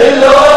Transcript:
Hello.